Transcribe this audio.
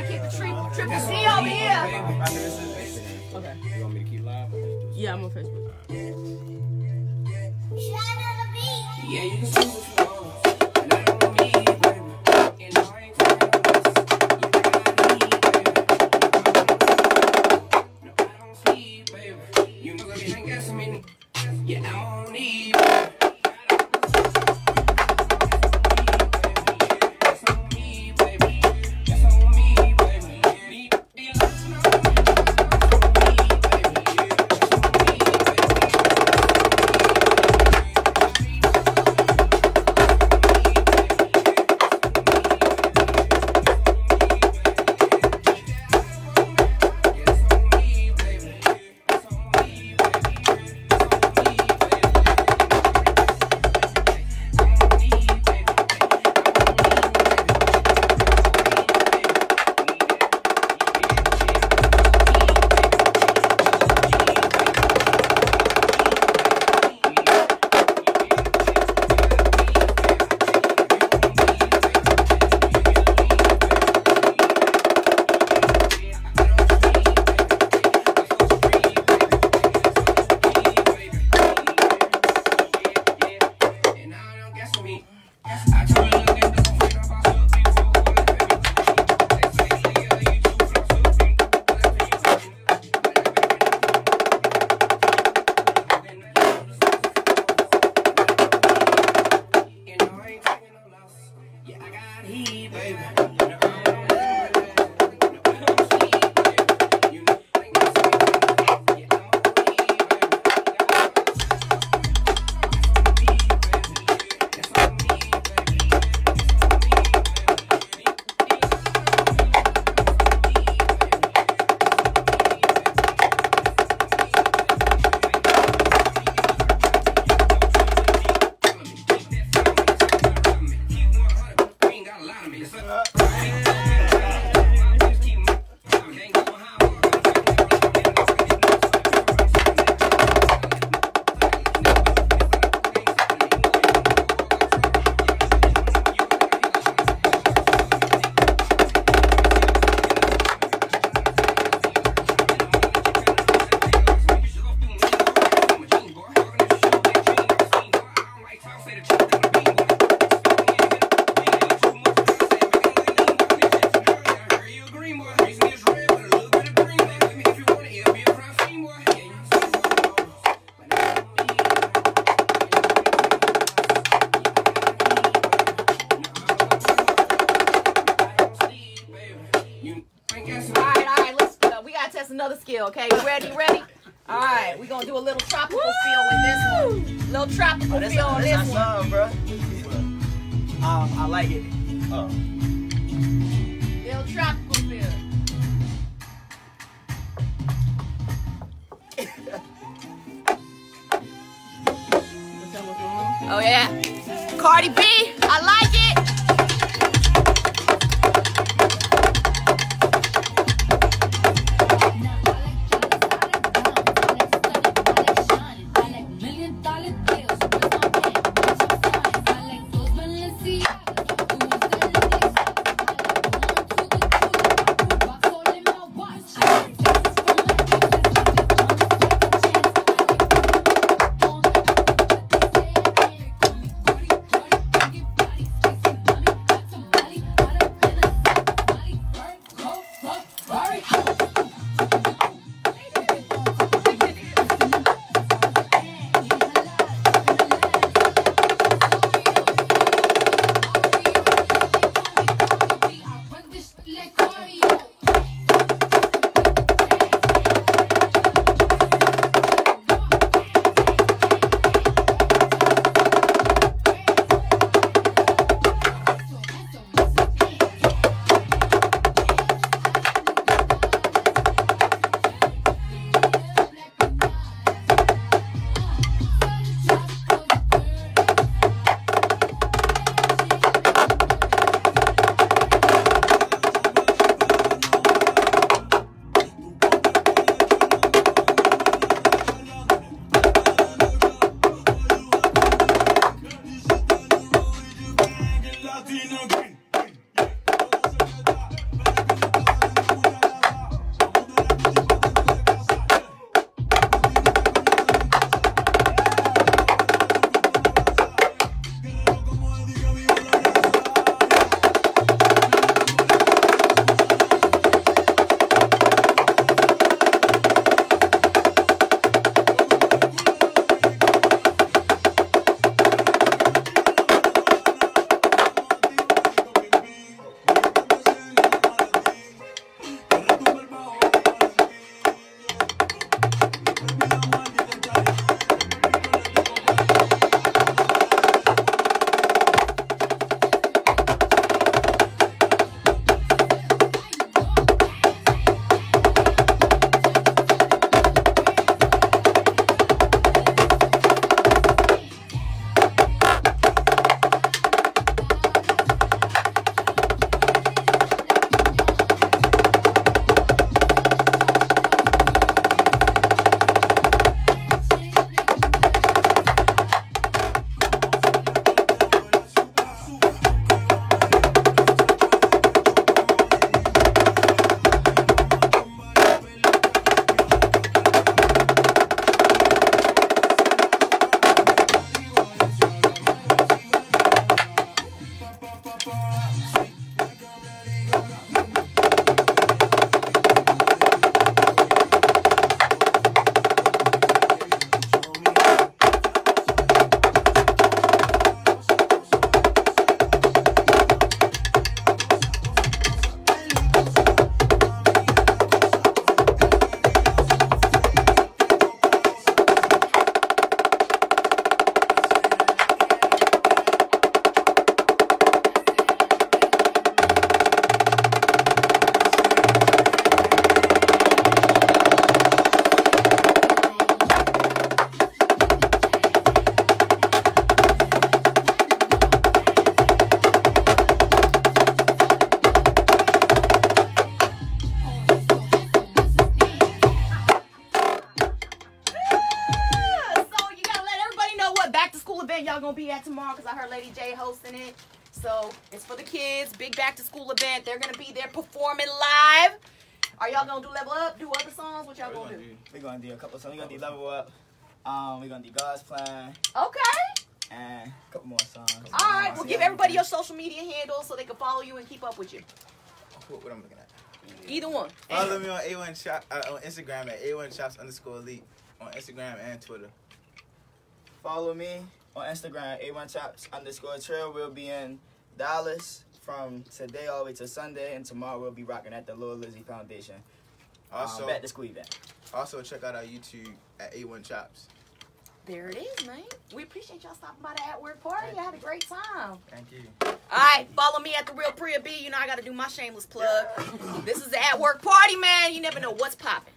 gotta keep the tree, triple C over here. Okay. You want me to keep live? or just do? Yeah, I'm on Facebook. Yeah, you can see another skill, okay? You ready? You ready? All right, we're gonna do a little tropical feel with this one. Little tropical Oh, that's feel on that's this one. song, bro. Um, I like it. Oh. Little tropical feel. Oh yeah, Cardi B, I like it. latino Latina that tomorrow because I heard Lady J hosting it. So it's for the kids, big back to school event. They're gonna be there performing live. Are y'all gonna do level up? Do other songs? What y'all gonna do? We're gonna do a couple songs. We're gonna do Level Up. Um, we're gonna do God's Plan Okay. and a couple more songs. All right. Well, give everybody your social media handles so they can follow you and keep up with you. What, what I'm looking at? Either one. Follow me on A1 Shop uh, on Instagram at A1 Chops underscore elite on Instagram and Twitter. Follow me on Instagram, A1 Chops underscore trail. We'll be in Dallas from today all the way to Sunday, and tomorrow we'll be rocking at the Lil Lizzie Foundation. Also, um, back to school event. also check out our YouTube at A1 Chops. There it is, man. We appreciate y'all stopping by the at work party. I had a great time. Thank you. All right, follow me at the real Priya B. You know I got to do my shameless plug. This is the at work party, man. You never know what's popping.